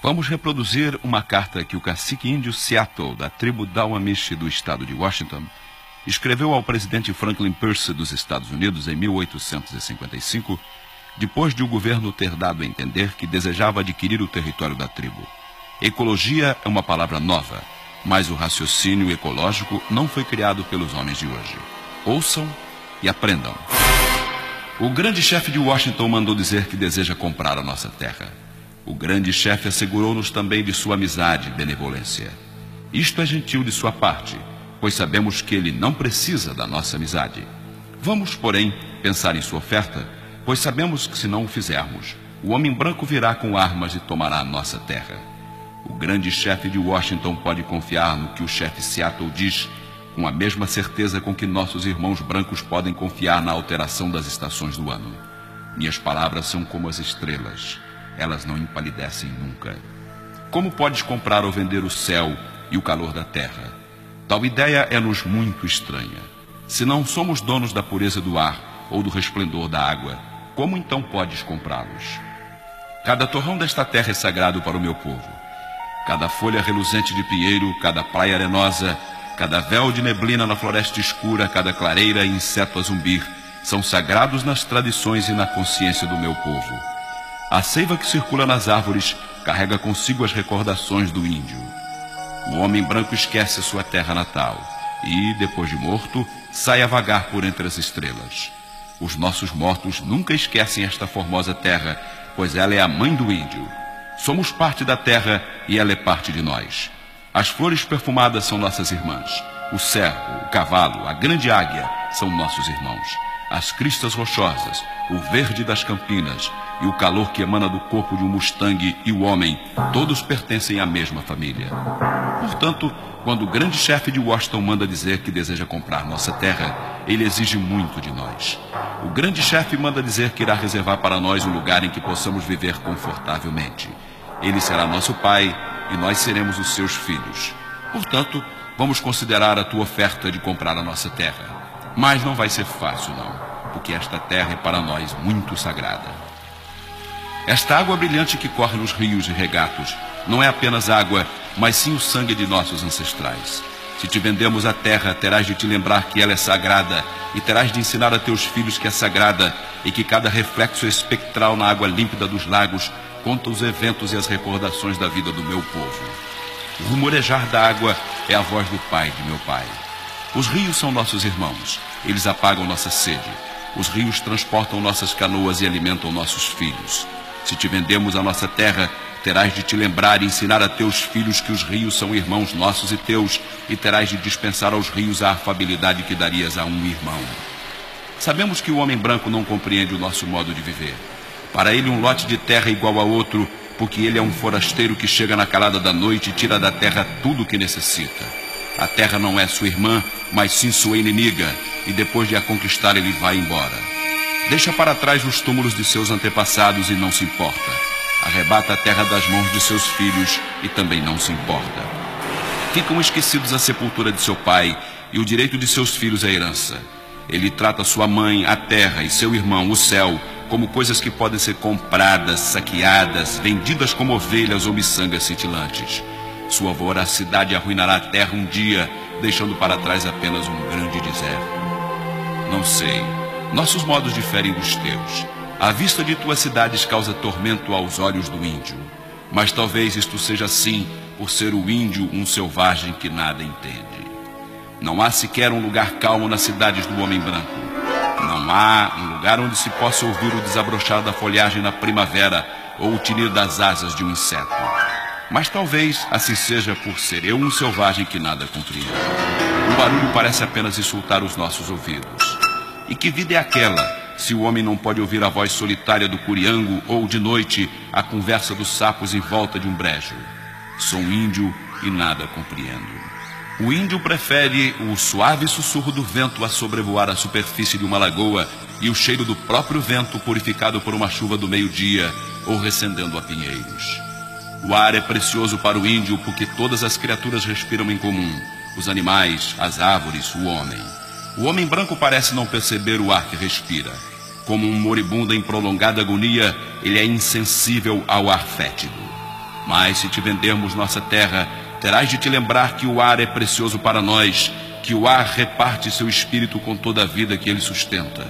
Vamos reproduzir uma carta que o cacique índio Seattle, da tribo Dawamish do estado de Washington, escreveu ao presidente Franklin Pierce dos Estados Unidos em 1855, depois de o governo ter dado a entender que desejava adquirir o território da tribo. Ecologia é uma palavra nova, mas o raciocínio ecológico não foi criado pelos homens de hoje. Ouçam e aprendam. O grande chefe de Washington mandou dizer que deseja comprar a nossa terra. O grande chefe assegurou-nos também de sua amizade e benevolência. Isto é gentil de sua parte, pois sabemos que ele não precisa da nossa amizade. Vamos, porém, pensar em sua oferta, pois sabemos que se não o fizermos, o homem branco virá com armas e tomará a nossa terra. O grande chefe de Washington pode confiar no que o chefe Seattle diz, com a mesma certeza com que nossos irmãos brancos podem confiar na alteração das estações do ano. Minhas palavras são como as estrelas elas não empalidecem nunca. Como podes comprar ou vender o céu e o calor da terra? Tal ideia é-nos muito estranha. Se não somos donos da pureza do ar ou do resplendor da água, como então podes comprá-los? Cada torrão desta terra é sagrado para o meu povo. Cada folha reluzente de pinheiro, cada praia arenosa, cada véu de neblina na floresta escura, cada clareira e inseto a zumbir, são sagrados nas tradições e na consciência do meu povo. A seiva que circula nas árvores carrega consigo as recordações do índio. O homem branco esquece sua terra natal e, depois de morto, sai a vagar por entre as estrelas. Os nossos mortos nunca esquecem esta formosa terra, pois ela é a mãe do índio. Somos parte da terra e ela é parte de nós. As flores perfumadas são nossas irmãs. O cervo, o cavalo, a grande águia são nossos irmãos. As cristas rochosas, o verde das campinas, e o calor que emana do corpo de um Mustang e o homem, todos pertencem à mesma família. Portanto, quando o grande chefe de Washington manda dizer que deseja comprar nossa terra, ele exige muito de nós. O grande chefe manda dizer que irá reservar para nós um lugar em que possamos viver confortavelmente. Ele será nosso pai e nós seremos os seus filhos. Portanto, vamos considerar a tua oferta de comprar a nossa terra. Mas não vai ser fácil, não, porque esta terra é para nós muito sagrada. Esta água brilhante que corre nos rios e regatos não é apenas água, mas sim o sangue de nossos ancestrais. Se te vendemos a terra, terás de te lembrar que ela é sagrada, e terás de ensinar a teus filhos que é sagrada, e que cada reflexo espectral na água límpida dos lagos conta os eventos e as recordações da vida do meu povo. O rumorejar da água é a voz do pai de meu pai. Os rios são nossos irmãos, eles apagam nossa sede. Os rios transportam nossas canoas e alimentam nossos filhos. Se te vendemos a nossa terra, terás de te lembrar e ensinar a teus filhos que os rios são irmãos nossos e teus, e terás de dispensar aos rios a afabilidade que darias a um irmão. Sabemos que o homem branco não compreende o nosso modo de viver. Para ele, um lote de terra é igual a outro, porque ele é um forasteiro que chega na calada da noite e tira da terra tudo o que necessita. A terra não é sua irmã, mas sim sua inimiga, e depois de a conquistar, ele vai embora. Deixa para trás os túmulos de seus antepassados e não se importa. Arrebata a terra das mãos de seus filhos e também não se importa. Ficam esquecidos a sepultura de seu pai e o direito de seus filhos à herança. Ele trata sua mãe, a terra e seu irmão, o céu, como coisas que podem ser compradas, saqueadas, vendidas como ovelhas ou miçangas cintilantes. Sua voracidade arruinará a terra um dia, deixando para trás apenas um grande deserto. Não sei. Nossos modos diferem dos teus. A vista de tuas cidades causa tormento aos olhos do índio. Mas talvez isto seja assim por ser o índio um selvagem que nada entende. Não há sequer um lugar calmo nas cidades do homem branco. Não há um lugar onde se possa ouvir o desabrochar da folhagem na primavera ou o tinir das asas de um inseto. Mas talvez assim seja por ser eu um selvagem que nada compreende. O barulho parece apenas insultar os nossos ouvidos. E que vida é aquela se o homem não pode ouvir a voz solitária do curiango ou, de noite, a conversa dos sapos em volta de um brejo? Sou índio e nada compreendo. O índio prefere o suave sussurro do vento a sobrevoar a superfície de uma lagoa e o cheiro do próprio vento purificado por uma chuva do meio-dia ou recendendo a pinheiros. O ar é precioso para o índio porque todas as criaturas respiram em comum: os animais, as árvores, o homem. O homem branco parece não perceber o ar que respira. Como um moribundo em prolongada agonia, ele é insensível ao ar fétido. Mas se te vendermos nossa terra, terás de te lembrar que o ar é precioso para nós, que o ar reparte seu espírito com toda a vida que ele sustenta.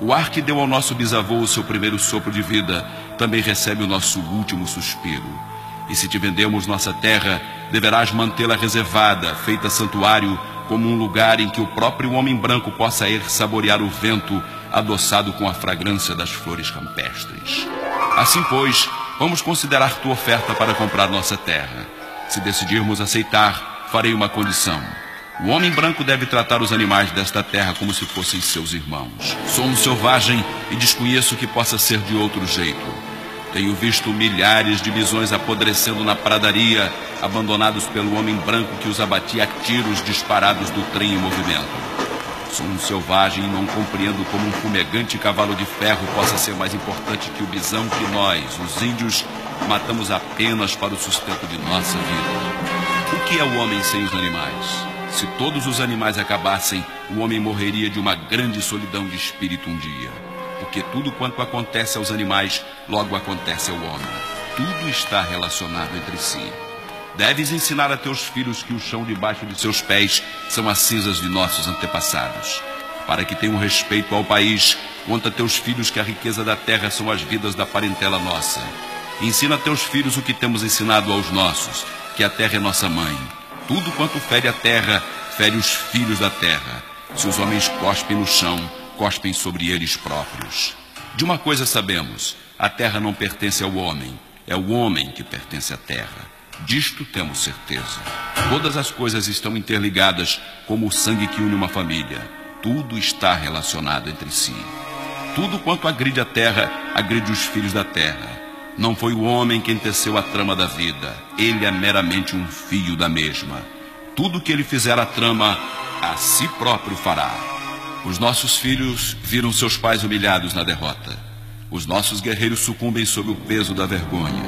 O ar que deu ao nosso bisavô o seu primeiro sopro de vida, também recebe o nosso último suspiro. E se te vendemos nossa terra, deverás mantê-la reservada, feita santuário, como um lugar em que o próprio homem branco possa ir saborear o vento, adoçado com a fragrância das flores campestres. Assim, pois, vamos considerar tua oferta para comprar nossa terra. Se decidirmos aceitar, farei uma condição. O homem branco deve tratar os animais desta terra como se fossem seus irmãos. Sou um selvagem e desconheço que possa ser de outro jeito. Tenho visto milhares de bisões apodrecendo na pradaria, abandonados pelo homem branco que os abatia a tiros disparados do trem em movimento. Sou um selvagem e não compreendo como um fumegante cavalo de ferro possa ser mais importante que o bisão que nós, os índios, matamos apenas para o sustento de nossa vida. O que é o homem sem os animais? Se todos os animais acabassem, o homem morreria de uma grande solidão de espírito um dia. Porque tudo quanto acontece aos animais, logo acontece ao homem. Tudo está relacionado entre si. Deves ensinar a teus filhos que o chão debaixo de seus pés são as cinzas de nossos antepassados. Para que tenham respeito ao país, conta a teus filhos que a riqueza da terra são as vidas da parentela nossa. Ensina a teus filhos o que temos ensinado aos nossos, que a terra é nossa mãe. Tudo quanto fere a terra, fere os filhos da terra. Se os homens cospem no chão, cospem sobre eles próprios. De uma coisa sabemos: a terra não pertence ao homem, é o homem que pertence à terra. Disto temos certeza. Todas as coisas estão interligadas como o sangue que une uma família. Tudo está relacionado entre si. Tudo quanto agride a terra, agride os filhos da terra. Não foi o homem quem teceu a trama da vida, ele é meramente um fio da mesma. Tudo que ele fizer a trama, a si próprio fará. Os nossos filhos viram seus pais humilhados na derrota. Os nossos guerreiros sucumbem sob o peso da vergonha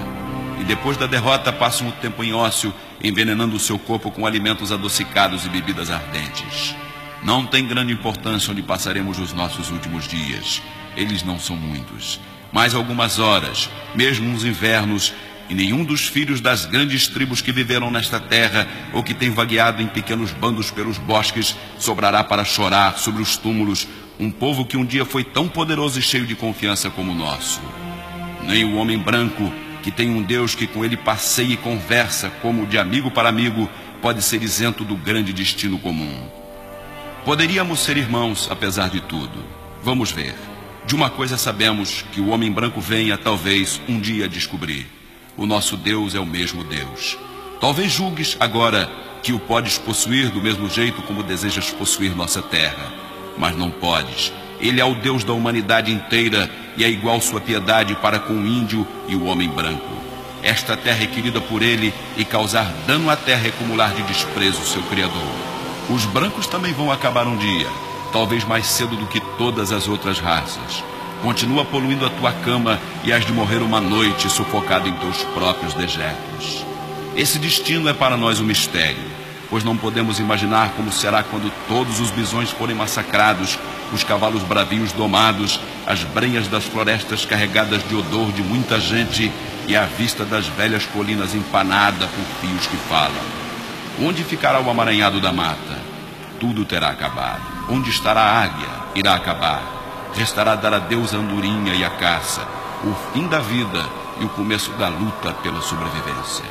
e depois da derrota passam o tempo em ócio, envenenando o seu corpo com alimentos adocicados e bebidas ardentes. Não tem grande importância onde passaremos os nossos últimos dias. Eles não são muitos. Mais algumas horas, mesmo uns invernos, e nenhum dos filhos das grandes tribos que viveram nesta terra ou que tem vagueado em pequenos bandos pelos bosques sobrará para chorar sobre os túmulos um povo que um dia foi tão poderoso e cheio de confiança como o nosso. Nem o homem branco que tem um Deus que com ele passeia e conversa como de amigo para amigo, pode ser isento do grande destino comum. Poderíamos ser irmãos, apesar de tudo. Vamos ver. De uma coisa sabemos que o homem branco venha, talvez, um dia descobrir. O nosso Deus é o mesmo Deus. Talvez julgues agora que o podes possuir do mesmo jeito como desejas possuir nossa terra. Mas não podes, ele é o Deus da humanidade inteira e é igual sua piedade para com o índio e o homem branco. Esta terra é querida por ele e causar dano à terra é acumular de desprezo seu Criador. Os brancos também vão acabar um dia, talvez mais cedo do que todas as outras raças. Continua poluindo a tua cama e has de morrer uma noite sufocado em teus próprios dejetos. Esse destino é para nós um mistério pois não podemos imaginar como será quando todos os bisões forem massacrados, os cavalos bravios domados, as brenhas das florestas carregadas de odor de muita gente e a vista das velhas colinas empanada por fios que falam. Onde ficará o amaranhado da mata? Tudo terá acabado. Onde estará a águia? Irá acabar. Restará dar adeus à andorinha e à caça, o fim da vida e o começo da luta pela sobrevivência.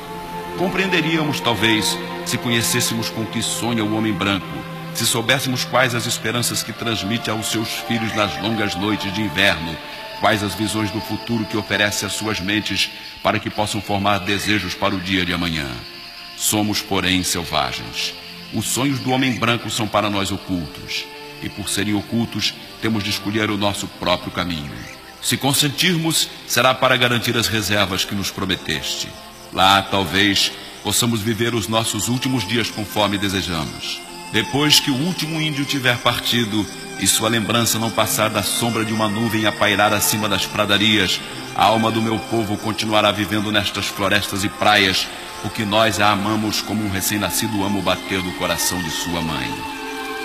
Compreenderíamos, talvez, se conhecêssemos com que sonha o homem branco, se soubéssemos quais as esperanças que transmite aos seus filhos nas longas noites de inverno, quais as visões do futuro que oferece às suas mentes para que possam formar desejos para o dia de amanhã. Somos, porém, selvagens. Os sonhos do homem branco são para nós ocultos, e por serem ocultos, temos de escolher o nosso próprio caminho. Se consentirmos, será para garantir as reservas que nos prometeste. Lá, talvez, possamos viver os nossos últimos dias conforme desejamos. Depois que o último índio tiver partido e sua lembrança não passar da sombra de uma nuvem a pairar acima das pradarias, a alma do meu povo continuará vivendo nestas florestas e praias, porque nós a amamos como um recém-nascido ama o bater do coração de sua mãe.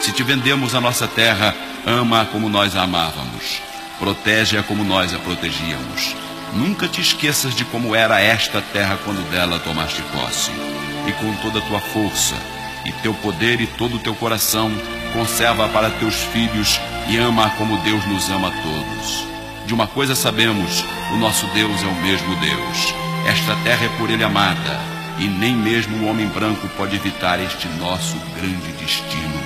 Se te vendemos a nossa terra, ama-a como nós a amávamos. Protege-a como nós a protegíamos. Nunca te esqueças de como era esta terra quando dela tomaste posse. E com toda a tua força, e teu poder e todo o teu coração, conserva para teus filhos e ama como Deus nos ama a todos. De uma coisa sabemos: o nosso Deus é o mesmo Deus. Esta terra é por ele amada, e nem mesmo o homem branco pode evitar este nosso grande destino.